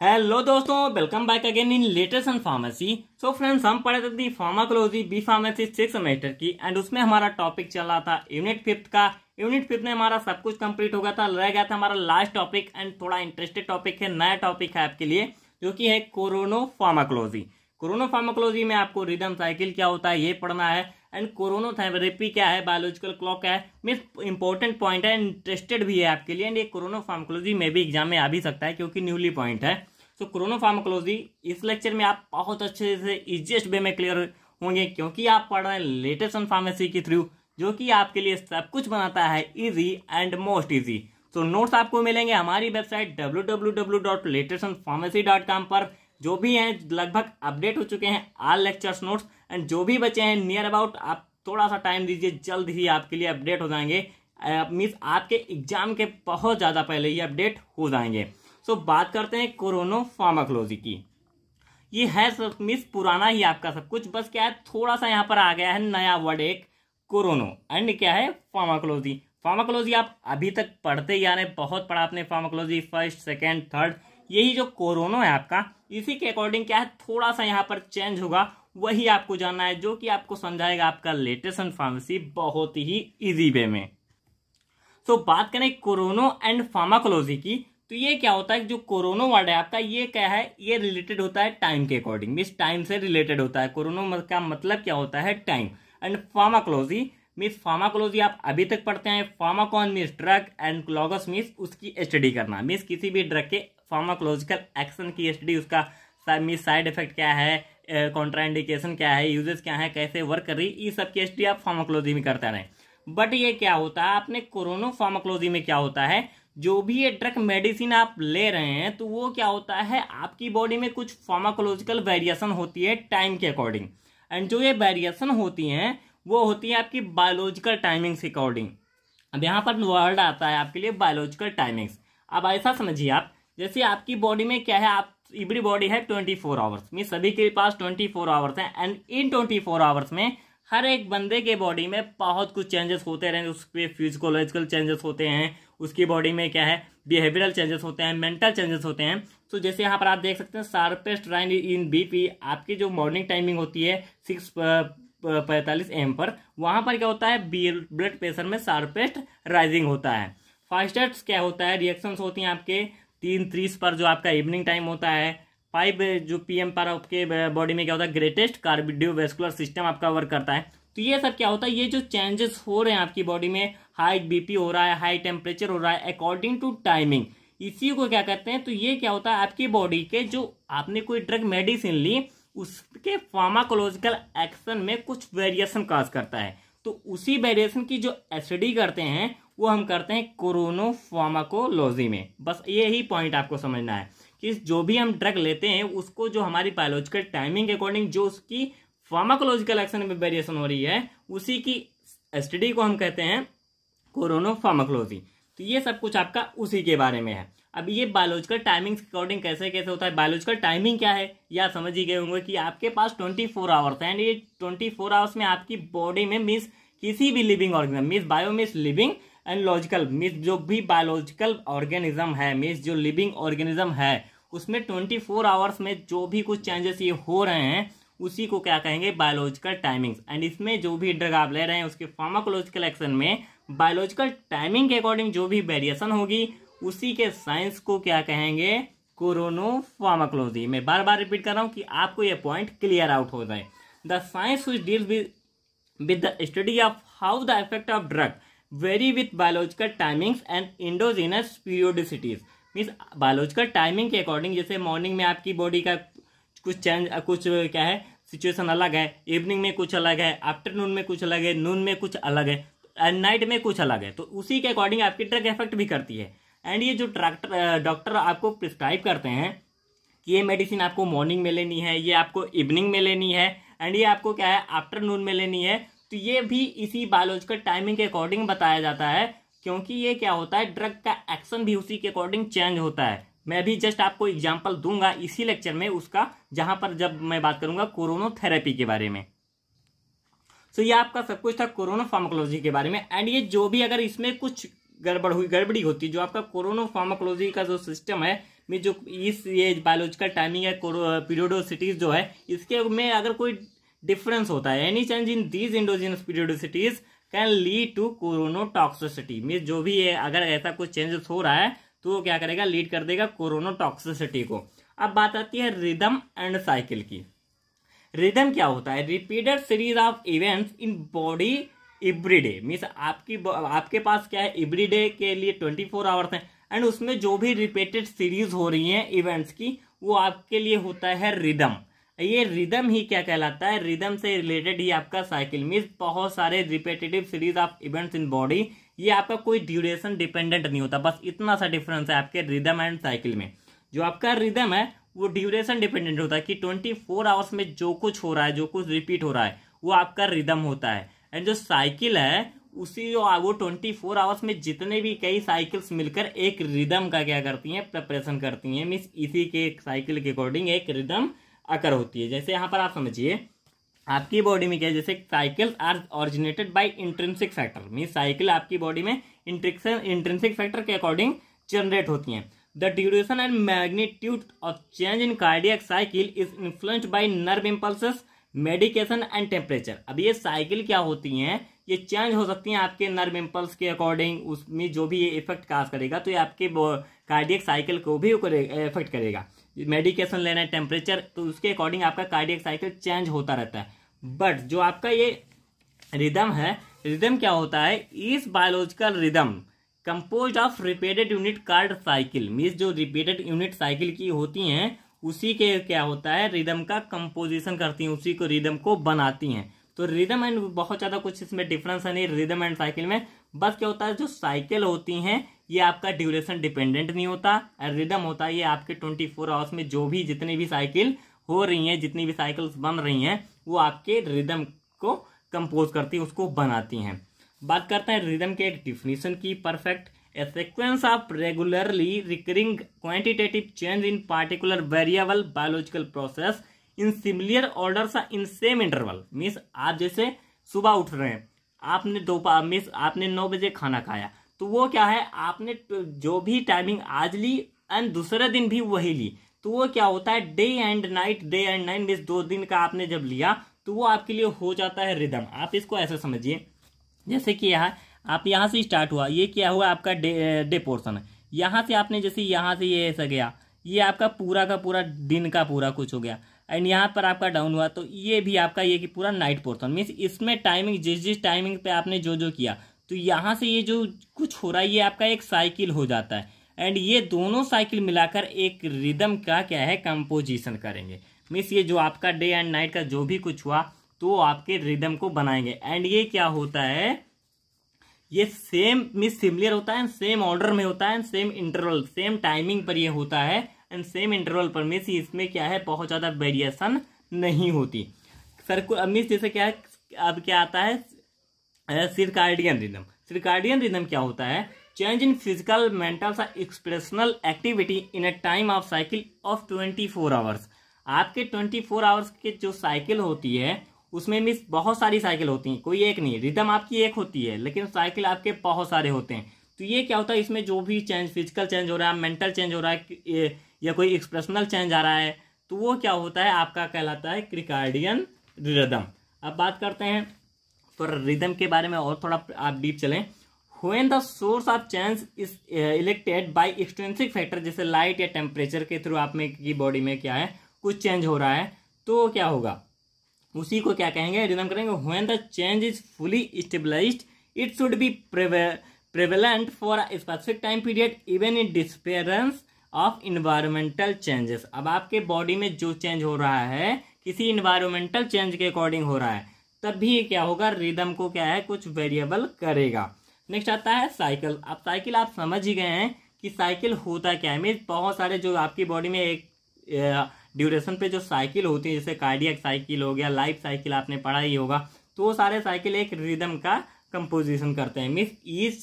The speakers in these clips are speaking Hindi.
हेलो दोस्तों welcome back again in latest and pharmacy so friends हम पढ़े थे the pharmacology B pharmacy six semester की एंड उसमें हमारा टॉपिक चल रहा था यूनिट फिफ्थ का। यूनिट फिफ्थ में हमारा सब कुछ कंप्लीट हो गया था, रह गया था हमारा लास्ट टॉपिक एंड थोड़ा इंटरेस्टेड टॉपिक है, नया टॉपिक है आपके लिए, जो कि है कोरोनो फार्माकोलॉजी कोरोनो फार्माकोलॉजी में आपको रिदम साइकिल क्या होता है, ये पढ़ना है। एंड कोरोनोथेरेपी क्या है? बायोलॉजिकल क्लॉक क्या है। मीन इंपॉर्टेंट पॉइंट है इंटरेस्टेड भी है आपके लिए। एंड ये कोरोनो फार्माकोलॉजी में भी एग्ज़ाम में आ भी सकता है, क्योंकि न्यूली पॉइंट है। सो कोरोनो फार्माकोलॉजी इस लेक्चर में आप बहुत अच्छे से इजिएस्ट वे में क्लियर होंगे, क्योंकि आप पढ़ रहे हैं लेटेस्ट ऑन फार्मेसी के थ्रू जो कि आपके लिए सब कुछ बनाता है इजी एंड मोस्ट इजी तो नोट्स आपको मिलेंगे हमारी वेबसाइट www.latestandpharmacy.com पर। जो भी हैं लगभग अपडेट हो चुके हैं आल लेक्चर्स नोट्स एंड जो भी बचे हैं नियर अबाउट आप थोड़ा सा टाइम दीजिए जल्द ही आपके लिए अपडेट हो जाएँगे। मीन्स आपके एग्ज़ाम के बहुत ज़्यादा पहले ही अपडेट हो जाएँगे। सो so, बात करते हैं कोरोनो फार्माकोलॉजी की। ये है सब मिस पुराना ही आपका सब कुछ बस क्या है थोड़ा सा यहाँ पर आ गया है नया वर्ड एक कोरोनो एंड क्या है फार्माकोलॉजी फार्माकोलॉजी आप अभी तक पढ़ते ही आ रहे हैं बहुत पढ़ा आपने फार्माकोलॉजी फ़र्स्ट सेकेंड थर्ड यही जो कोरोनो है आपका इसी के अकॉर्डिंग क्या है थोड़ा सा यहाँ पर चेंज होगा वही आपको जानना है जो कि आपको समझाएगा आपका लेटेस्ट एंड फार्मेसी बहुत ही इजी वे में। So, बात करें कोरोनो एंड फार्माकोलॉजी की तो ये क्या होता है जो कोरोनो वर्ड है आपका ये क्या है ये रिलेटेड होता है टाइम के अकॉर्डिंग मीस टाइम से रिलेटेड होता है। कोरोनो का मतलब क्या होता है टाइम एंड फार्माकोलॉजी मीस फार्माकोलॉजी आप अभी तक पढ़ते हैं फार्माकॉन मीस ड्रग एंड क्लॉगस मीस उसकी स्टडी करना मीस किसी भी ड्रग के फार्माकोलॉजिकल एक्शन की स्टडी उसका मीस साइड इफ़ेक्ट क्या है कॉन्ट्राइंडिकेशन क्या है यूजेस क्या है, कैसे वर्क कर रही ये सब की स्टडी आप फार्माकोलॉजी में करते रहे। बट ये क्या होता है, आपने कोरोनो फार्माकोलॉजी में क्या होता है, जो भी ये ड्रग मेडिसिन आप ले रहे हैं तो वो क्या होता है, आपकी बॉडी में कुछ फार्माकोलॉजिकल वेरिएशन होती है टाइम के अकॉर्डिंग एंड जो ये वेरिएशन होती हैं, वो होती है आपकी बायोलॉजिकल टाइमिंग्स के अकॉर्डिंग अब यहाँ पर वर्ड आता है आपके लिए बायोलॉजिकल टाइमिंग्स अब ऐसा समझिए आप जैसे आपकी बॉडी में क्या है, आप इवरी बॉडी है ट्वेंटी फोर आवर्स मीन सभी के पास ट्वेंटी फोर आवर्स हैं and in twenty four hours में हर एक बंदे के बॉडी में बहुत कुछ चेंजेस होते रहे उसके फिजिकोलॉजिकल चेंजेस होते हैं, उसकी बॉडी में क्या है बिहेवियरल चेंजेस होते हैं मेंटल चेंजेस होते हैं। तो जैसे यहाँ पर आप देख सकते हैं शार्पेस्ट राइन इन बीपी आपकी जो मॉर्निंग टाइमिंग होती है सिक्स पैंतालीस एम पर, वहाँ पर क्या होता है ब्लड प्रेशर में शार्पेस्ट राइजिंग होता है। फास्टेस्ट क्या होता है रिएक्शंस होती हैं आपके। तीन तीस पर जो आपका इवनिंग टाइम होता है फाइव जो पीएम पर आपके बॉडी में क्या होता है ग्रेटेस्ट कार्बिडियोवेस्कुलर सिस्टम आपका वर्क करता है। तो ये सब क्या होता है, ये जो चेंजेस हो रहे हैं आपकी बॉडी में हाई बीपी हो रहा है हाई टेम्परेचर हो रहा है अकॉर्डिंग टू टाइमिंग इसी को क्या कहते हैं तो ये क्या होता है, आपकी बॉडी के जो आपने कोई ड्रग मेडिसिन ली, उसके फार्माकोलॉजिकल एक्शन में कुछ वेरिएशन काज करता है। तो उसी वेरिएशन की जो एसिडी करते हैं वो हम करते हैं कोरोनो फार्माकोलॉजी में। बस ये ही पॉइंट आपको समझना है कि जो भी हम ड्रग लेते हैं, उसको जो हमारी बायोलॉजिकल टाइमिंग अकॉर्डिंग जो उसकी फार्माकोलॉजिकल एक्शन में वेरिएशन हो रही है, उसी की स्टडी को हम कहते हैं कोरोनो फार्माकोलॉजी तो ये सब कुछ आपका उसी के बारे में है। अब ये बायोलॉजिकल टाइमिंग के अकॉर्डिंग कैसे कैसे होता है? बायोलॉजिकल टाइमिंग क्या है? या समझ ही गए होंगे कि आपके पास ट्वेंटी फोर आवर्स है। एंड ये ट्वेंटी फोर आवर्स में आपकी बॉडी में मीन्स किसी भी living organism means bio means living and logical means जो भी बायोलॉजिकल ऑर्गेनिज्म है मीन्स जो लिविंग ऑर्गेनिज्म है, उसमें ट्वेंटी फोर आवर्स में जो भी कुछ चेंजेस ये हो रहे हैं, उसी को क्या कहेंगे? बायोलॉजिकल टाइमिंग्स एंड इसमें जो भी ड्रग आप ले रहे हैं, उसके फार्माकोलॉजिकल एक्शन में बायोलॉजिकल टाइमिंग के अकॉर्डिंग जो भी वेरिएशन होगी, उसी के साइंस को क्या कहेंगे? कोरोनो फार्माकोलॉजी मैं बार बार रिपीट कर रहा हूँ कि आपको यह पॉइंट क्लियर आउट हो जाए। The science which deal with the study of how the effect of drug vary with biological timings and endogenous periodicities means biological timing के अकॉर्डिंग जैसे मॉर्निंग में आपकी बॉडी का कुछ चेंज कुछ, क्या है सिचुएशन अलग है इवनिंग में कुछ अलग है आफ्टरनून में कुछ अलग है नून में कुछ अलग है एंड नाइट में कुछ अलग है। तो उसी के अकॉर्डिंग आपकी ड्रग इफ़ेक्ट भी करती है। एंड ये जो डॉक्टर डॉक्टर आपको प्रिस्क्राइब करते हैं कि ये मेडिसिन आपको मॉर्निंग में लेनी है, ये आपको इवनिंग में लेनी है एंड ये आपको क्या है आफ्टरनून में लेनी है तो ये भी इसी बायोलॉजिकल टाइमिंग के अकॉर्डिंग बताया जाता है क्योंकि ये क्या होता है ड्रग का एक्शन भी उसी के अकॉर्डिंग चेंज होता है। मैं भी जस्ट आपको एग्ज़ाम्पल दूँगा इसी लेक्चर में उसका जहाँ पर जब मैं बात करूँगा कोरोनोथेरेपी के बारे में। सो so, ये आपका सब कुछ था कोरोना फार्माकोलॉजी के बारे में। एंड ये जो भी अगर इसमें कुछ गड़बड़ हुई गड़बड़ी होती जो आपका कोरोना फार्माकोलॉजी का जो सिस्टम है में जो इस ये बायोलॉजिकल टाइमिंग है पीरियोडोसिटीज जो है इसके में अगर कोई डिफरेंस होता है। Any change in these endogenous periodicities can lead to chronotoxicity mean जो भी है अगर ऐसा कुछ चेंजेस हो रहा है तो वो क्या करेगा? लीड कर देगा कोरोनोटॉक्सिसिटी को। अब बात आती है रिदम एंड साइकिल की। रिदम क्या होता है? Repeated series of events in body every day means आपकी आपके पास क्या है? एवरी डे के लिए ट्वेंटी फोर आवर्स है। एंड उसमें जो भी रिपीटेड सीरीज़ हो रही है इवेंट्स की, वो आपके लिए होता है रिदम ये रिदम ही क्या कहलाता है? रिदम से रिलेटेड ही आपका साइकिल मीन्स बहुत सारे repetitive series of events in body ये आपका कोई ड्यूरेशन डिपेंडेंट नहीं होता। बस इतना सा डिफरेंस है आपके रिदम एंड साइकिल में। जो आपका रिदम है, वो ड्यूरेशन डिपेंडेंट होता है कि ट्वेंटी फोर आवर्स में जो कुछ हो रहा है, जो कुछ रिपीट हो रहा है, वो आपका रिदम होता है। एंड जो साइकिल है, उसी जो वो ट्वेंटी फोर आवर्स में जितने भी कई साइकिल्स मिलकर एक रिदम का क्या करती हैं? प्रिपरेशन करती हैं। मीन्स इसी के साइकिल के अकॉर्डिंग एक रिदम अकर होती है। जैसे यहाँ पर आप समझिए, आपकी बॉडी में क्या है, जैसे cycle are originated by intrinsic factor mean cycle आपकी बॉडी में इंट्रेंसिक फैक्टर के अकॉर्डिंग जनरेट होती हैं। The duration and magnitude of change in cardiac cycle is influenced by nerve impulses medication and temperature अब ये साइकिल क्या होती हैं? ये चेंज हो सकती हैं आपके नर्व इम्पल्स के अकॉर्डिंग उसमें जो भी ये इफ़ेक्ट काज करेगा तो ये आपके कार्डियक साइकिल को भी इफ़ेक्ट करेगा। मेडिकेशन लेना है टेम्परेचर तो उसके अकॉर्डिंग आपका कार्डियक साइकिल चेंज होता रहता है। बट जो आपका ये रिदम है रिदम क्या होता है? इस biological rhythm compose of repeated unit called cycle means जो रिपीटेड यूनिट साइकिल की होती हैं, उसी के क्या होता है? रिदम का कंपोजिशन करती हैं, उसी को रिदम को बनाती हैं। तो रिदम एंड बहुत ज़्यादा कुछ इसमें डिफरेंस है नहीं रिदम एंड साइकिल में। बस क्या होता है? जो साइकिल होती हैं ये आपका ड्यूरेशन डिपेंडेंट नहीं होता रिदम होता है ये आपके ट्वेंटी फोर आवर्स में जो भी जितनी भी साइकिल हो रही हैं, जितनी भी साइकिल्स बन रही हैं, वो आपके रिदम को कंपोज करती है, उसको बनाती हैं। बात करते हैं रिदम के एक डिफिनीशन की perfect a sequence of regularly recurring quantitative change in particular variable biological process in similar order in same interval means आप जैसे सुबह उठ रहे हैं, आपने दोपहर मीन्स आपने नौ बजे खाना खाया तो वो क्या है? आपने जो भी टाइमिंग आज ली एंड दूसरे दिन भी वही ली। तो वो क्या होता है? Day and night day and night means दो दिन का आपने जब लिया तो वो आपके लिए हो जाता है रिदम आप इसको ऐसे समझिए। जैसे कि यहाँ, आप यहाँ से स्टार्ट हुआ। ये क्या हुआ? आपका डे डे पोर्सन यहाँ से आपने जैसे यहाँ से ये ऐसा गया। ये आपका पूरा का पूरा दिन का पूरा कुछ हो गया। एंड यहाँ पर आपका डाउन हुआ। तो ये भी आपका ये कि पूरा नाइट पोर्सन मीन्स इसमें टाइमिंग जिस जिस टाइमिंग पे आपने जो जो किया तो यहाँ से ये जो कुछ हो रहा है, ये आपका एक साइकिल हो जाता है। एंड ये दोनों साइकिल मिलाकर एक रिदम का क्या है कंपोजिशन करेंगे। मीन्स ये जो आपका डे एंड नाइट का जो भी कुछ हुआ तो आपके रिदम को बनाएँगे। एंड ये क्या होता है, ये सेम मीन सिमिलर होता है सेम ऑर्डर में होता है सेम इंटरवल सेम टाइमिंग पर ये होता है। एंड सेम इंटरवल पर मीन्स इसमें क्या है, बहुत ज़्यादा वेरिएशन नहीं होती। सर्कुलर मीन्स जैसे क्या, अब क्या आता है सिरकार्डियन रिदम सिरकार्डियन रिदम क्या होता है? चेंज इन फ़िज़िकल मेंटल सा expressional activity in a time of cycle of twenty four hours आपके ट्वेंटी फोर आवर्स के जो साइकिल होती है, उसमें मिस बहुत सारी साइकिल होती हैं। कोई एक नहीं रिदम आपकी एक होती है, लेकिन साइकिल आपके बहुत सारे होते हैं। तो ये क्या होता है? इसमें जो भी चेंज फ़िज़िकल चेंज हो रहा है मेंटल चेंज हो रहा है, या कोई एक्सप्रेशनल चेंज आ रहा है तो वो क्या होता है? आपका कहलाता है क्रिकार्डियन रिदम अब बात करते हैं तो रिदम के बारे में और थोड़ा आप डीप चलें। When the source of change is elected by extrinsic factor जैसे लाइट या टेम्परेचर के थ्रू आप में की बॉडी में क्या है, कुछ चेंज हो रहा है तो क्या होगा? उसी को क्या कहेंगे? रिदम करेंगे। When the change is fully stabilized it should be prevalent for specific time period even in disappearance of environmental changes अब आपके बॉडी में जो चेंज हो रहा है, किसी इन्वायरमेंटल चेंज के अकॉर्डिंग हो रहा है। तब भी ये क्या होगा रिदम को क्या है, कुछ वेरिएबल करेगा। नेक्स्ट आता है साइकिल अब साइकिल आप समझ ही गए हैं कि साइकिल होता क्या है। मीन बहुत सारे जो आपकी बॉडी में एक ड्यूरेशन पे जो साइकिल होती है, जैसे कार्डियक साइकिल हो गया लाइफ साइकिल आपने पढ़ा ही होगा तो वो सारे साइकिल एक रिदम का कंपोजिशन करते हैं। मीन्स इस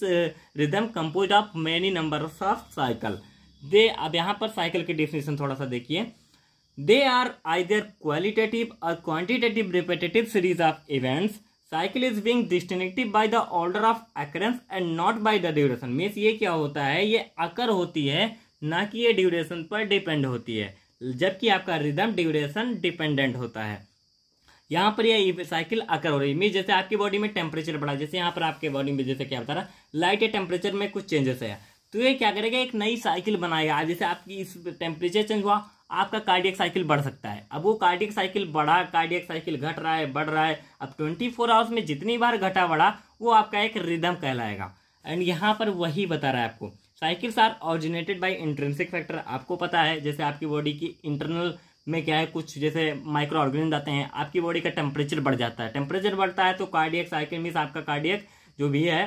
rhythm compose of many number of cycle they, अब यहाँ पर साइकिल की डिफिनेशन थोड़ा सा देखिए। दे आर आइदर क्वालिटेटिव और quantitative repetitive series of events cycle is being distinctive by the order of occurrence and not by the duration means ये क्या होता है? ये अकर होती है, ना कि ये ड्यूरेशन पर डिपेंड होती है। जबकि आपका रिदम ड्यूरेशन डिपेंडेंट होता है। यहाँ पर ये साइकिल अकर हो रही है। मीन जैसे आपकी बॉडी में टेम्परेचर बढ़ा, जैसे यहाँ पर आपके बॉडी में जैसे क्या बता रहा लाइट या टेम्परेचर में कुछ चेंजेस है। तो ये क्या करेगा? एक नई साइकिल बनाएगा। जैसे आपकी इस टेम्परेचर चेंज हुआ आपका कार्डियक साइकिल बढ़ सकता है। अब वो कार्डियक साइकिल बढ़ा कार्डियक साइकिल घट रहा है, बढ़ रहा है, अब ट्वेंटी फोर आवर्स में जितनी बार घटा बढ़ा, वो आपका एक रिदम कहलाएगा। एंड यहाँ पर वही बता रहा है आपको। Cycles are originated by intrinsic factor आपको पता है। जैसे आपकी बॉडी की इंटरनल में क्या है, कुछ जैसे माइक्रो ऑर्गेनिज्म आते हैं, आपकी बॉडी का टेम्परेचर बढ़ जाता है। टेम्परेचर बढ़ता है तो कार्डियक साइकिल मीन आपका कार्डियक जो भी है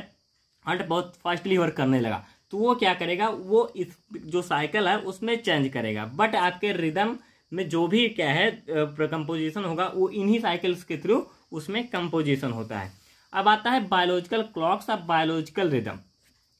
हार्ट बहुत फास्टली वर्क करने लगा। तो वो क्या करेगा? वो इस जो साइकिल है, उसमें चेंज करेगा। बट आपके रिदम में जो भी क्या है कंपोजिशन होगा, वो इन्हीं साइकिल्स के थ्रू उसमें कंपोजिशन होता है। अब आता है biological clocks of biological rhythm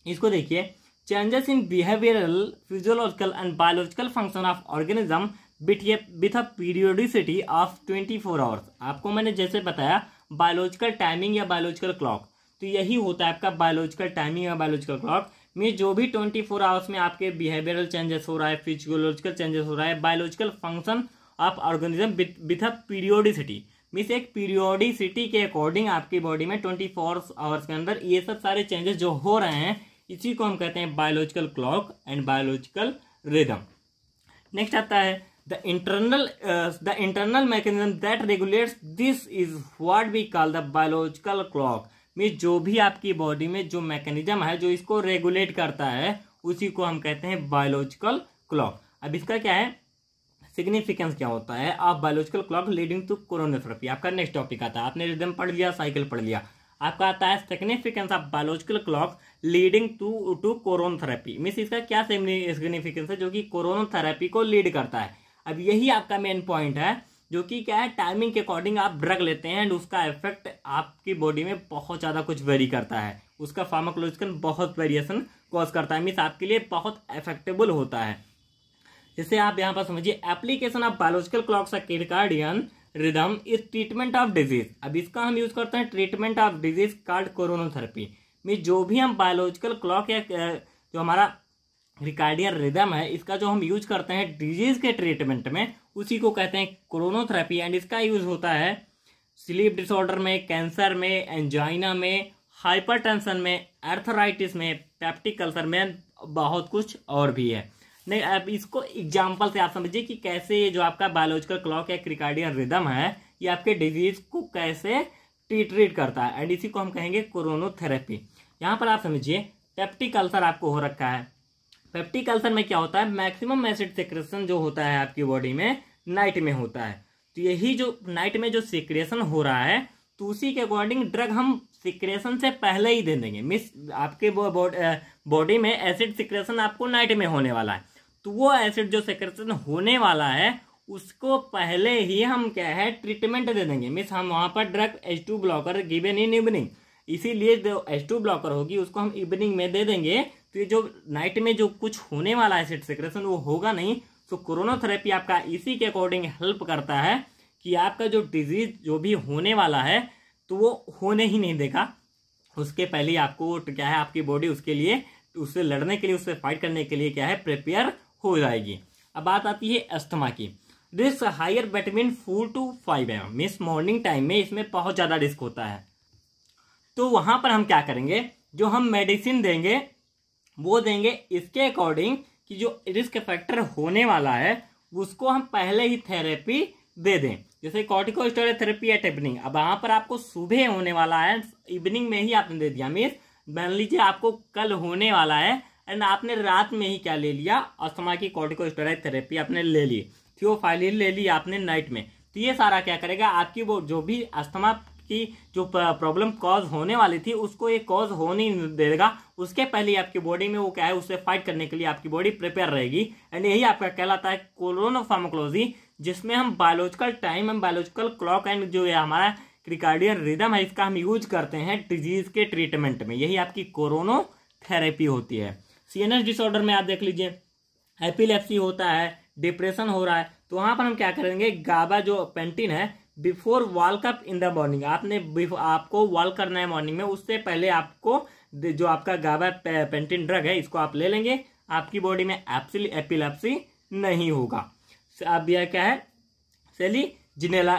इसको देखिए। In behavioural physiological and biological function of organism with a periodicity of twenty four hours आपको मैंने जैसे बताया बायोलॉजिकल टाइमिंग या बायोलॉजिकल क्लॉक तो यही होता है आपका बायोलॉजिकल टाइमिंग या बायोलॉजिकल क्लॉक में जो भी ट्वेंटी फोर आवर्स में आपके बिहेवियरल चेंजेस हो रहा है फिजियोलॉजिकल चेंजेस हो रहा है biological function of organism with a periodicity means एक पीरियोडिसिटी के अकॉर्डिंग आपकी बॉडी में ट्वेंटी फोर आवर्स के अंदर ये सब सारे चेंजेस जो हो रहे हैं, इसी को हम कहते हैं biological clock and biological rhythm next आता है the internal the internal mechanism that regulates this is what we call the biological clock mean जो भी आपकी बॉडी में जो मैकेनिज्म है, जो इसको रेगुलेट करता है, उसी को हम कहते हैं बायोलॉजिकल क्लॉक अब इसका क्या है? सिग्निफिकेंस क्या होता है? आप biological clock leading to chronotherapy आपका नेक्स्ट टॉपिक आता है। आपने रिदम पढ़ लिया साइकिल पढ़ लिया। आपका आता है significance of biological clock leading to to chronotherapy means इसका क्या सिग्निफिकेंस है? जो कि कोरोनोथेरेपी को लीड करता है। अब यही आपका मेन पॉइंट है। जो कि क्या है टाइमिंग के अकॉर्डिंग आप ड्रग लेते हैं एंड उसका इफ़ेक्ट आपकी बॉडी में बहुत ज़्यादा कुछ वेरी करता है। उसका फार्माकोलॉजिकल बहुत वेरिएशन कॉज करता है मीन्स आपके लिए बहुत इफेक्टेबल होता है। जैसे आप यहाँ पर समझिए application of biological clocks circadian rhythm is treatment of disease अब इसका हम यूज़ करते हैं treatment of disease called chronotherapy mean जो भी हम बायोलॉजिकल क्लॉक या, जो हमारा रिकार्डियन रिदम है, इसका जो हम यूज़ करते हैं डिज़ीज़ के ट्रीटमेंट में, उसी को कहते हैं क्रोनोथेरेपी एंड इसका यूज़ होता है स्लीप डिसऑर्डर में कैंसर में एंजाइना में हाइपरटेंशन में एर्थराइटिस में पैप्टिक कल्सर में, बहुत कुछ और भी है। नहीं, अब इसको एग्ज़ाम्पल से आप समझिए कि कैसे ये जो आपका बायोलॉजिकल क्लॉक या क्रिकार्डियन रिदम है, ये आपके डिज़ीज़ को कैसे ट्रीट करता है। एंड इसी को हम कहेंगे कोरोनोथेरेपी यहाँ पर आप समझिए पेप्टिक अल्सर आपको हो रखा है। पेप्टिक अल्सर में क्या होता है? मैक्सिमम एसिड सिक्रेशन जो होता है आपकी बॉडी में, नाइट में होता है। तो यही जो नाइट में जो सिक्रेशन हो रहा है तो उसी के अकॉर्डिंग ड्रग हम सिक्रेशन से पहले ही दे देंगे। मिस, आपके बॉडी में एसिड सिक्रेशन आपको नाइट में होने वाला है। तो वो एसिड जो सिक्रेशन होने वाला है, उसको पहले ही हम क्या है, ट्रीटमेंट दे देंगे। मिस, हम वहाँ पर drug H two blocker given in evening इसीलिए जो एच टू ब्लॉकर होगी, उसको हम इवनिंग में दे देंगे। तो ये जो नाइट में जो कुछ होने वाला एसिड सिक्रेशन वो होगा नहीं। तो कोरोनाथेरेपी आपका इसी के अकॉर्डिंग हेल्प करता है कि आपका जो डिज़ीज़ जो भी होने वाला है तो वो होने ही नहीं देगा। उसके पहले ही आपको क्या है, आपकी बॉडी उसके लिए, उससे लड़ने के लिए, उससे फाइट करने के लिए क्या है प्रिपेयर हो जाएगी। अब बात आती है अस्थमा की। Risk higher between four to five M miss morning time में इसमें बहुत ज़्यादा रिस्क होता है। तो वहाँ पर हम क्या करेंगे, जो हम मेडिसिन देंगे वो देंगे इसके अकॉर्डिंग कि जो रिस्क फैक्टर होने वाला है, उसको हम पहले ही थेरेपी दे दें। जैसे कॉर्टिकोस्टेरॉइड थेरेपी या टेपनिंग अब वहाँ पर आपको सुबह होने वाला है इवनिंग में ही आपने दे दिया। मीन मान लीजिए आपको कल होने वाला है एंड आपने रात में ही क्या ले लिया? अस्थमा की कॉर्टिकोस्टेरॉइड थेरेपी आपने ले ली। थियोफाइलिन ले ली आपने नाइट में। तो ये सारा क्या करेगा? आपकी वो जो भी अस्थमा की जो प्रॉब्लम कॉज होने वाली थी, उसको ये कॉज होने नहीं देगा। उसके पहले आपकी बॉडी में वो क्या है उससे फाइट करने के लिए आपकी बॉडी प्रिपेयर रहेगी। एंड यही आपका कहलाता है कोरोनो फार्मोकोलॉजी जिसमें हम biological time and biological clock and जो है हमारा क्रिकार्डियन रिदम है, इसका हम यूज़ करते हैं डिज़ीज़ के ट्रीटमेंट में। यही आपकी कोरोनो थेरेपी होती है। सीएनएस डिसऑर्डर में आप देख लीजिए एपिलेप्सी होता है डिप्रेशन हो रहा है तो वहाँ पर हम क्या करेंगे गाबा जो पेंटिन है before wake up in the morning. आपने आपको वॉल करना है मॉर्निंग में, उससे पहले आपको जो आपका गाबा पेंटिन ड्रग है, इसको आप ले लेंगे। आपकी बॉडी में एपिलेप्सी नहीं होगा। अब यह क्या है? सेली जिनेला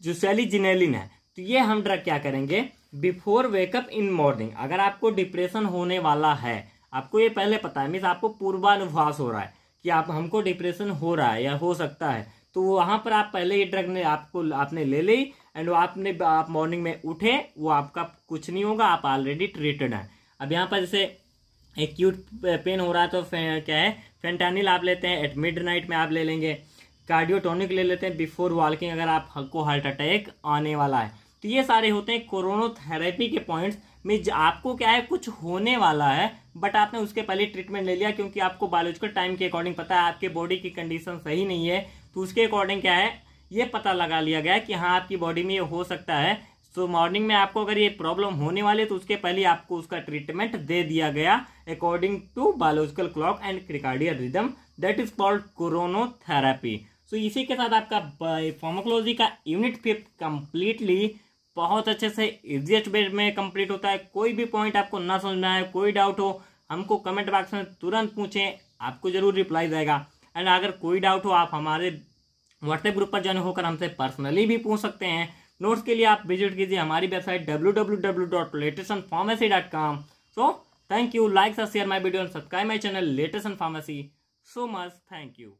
जो सेली जिनेलिन है तो ये हम ड्रग क्या करेंगे? Before wake up in morning. अगर आपको डिप्रेशन होने वाला है, आपको ये पहले पता है, मीन्स आपको पूर्वानुभास हो रहा है कि आप, हमको डिप्रेशन हो रहा है या हो सकता है तो वहाँ पर आप पहले ये ड्रग ने आपको, आपने ले ली एंड वो आपने, आप मॉर्निंग में उठे, वो आपका कुछ नहीं होगा, आप ऑलरेडी ट्रीटेड हैं। अब यहाँ पर जैसे एक्यूट पेन हो रहा है तो क्या है? फेंटानिल आप लेते हैं एट मिड नाइट में आप ले लेंगे। कार्डियोटोनिक ले लेते हैं बिफोर वॉकिंग अगर आपको हार्ट अटैक आने वाला है। तो ये सारे होते हैं कोरोनोथेरेपी के पॉइंट्स में आपको क्या है, कुछ होने वाला है बट आपने उसके पहले ट्रीटमेंट ले लिया, क्योंकि आपको बायोलॉजिकल टाइम के अकॉर्डिंग पता है, आपके बॉडी की कंडीशन सही नहीं है। तो उसके अकॉर्डिंग क्या है? ये पता लगा लिया गया कि हाँ आपकी बॉडी में ये हो सकता है। तो मॉर्निंग में आपको अगर ये प्रॉब्लम होने वाली है तो उसके पहले आपको उसका ट्रीटमेंट दे दिया गया according to biological clock and circadian rhythm that is called chronotherapy so इसी के साथ आपका फार्माकोलॉजी का यूनिट फिफ्थ कंप्लीटली बहुत अच्छे से इजिएस्ट वे में कंप्लीट होता है। कोई भी पॉइंट आपको ना समझना है, कोई डाउट हो, हमको कमेंट बॉक्स में तुरंत पूछें, आपको ज़रूर रिप्लाई जाएगा। एंड अगर कोई डाउट हो, आप हमारे व्हाट्सएप ग्रुप पर ज्वाइन होकर हमसे पर्सनली भी पूछ सकते हैं। नोट्स के लिए आप विज़िट कीजिए हमारी website W W W dot latest pharmacy dot com so thank you like share my video and subscribe my channel latest pharmacy so much thank you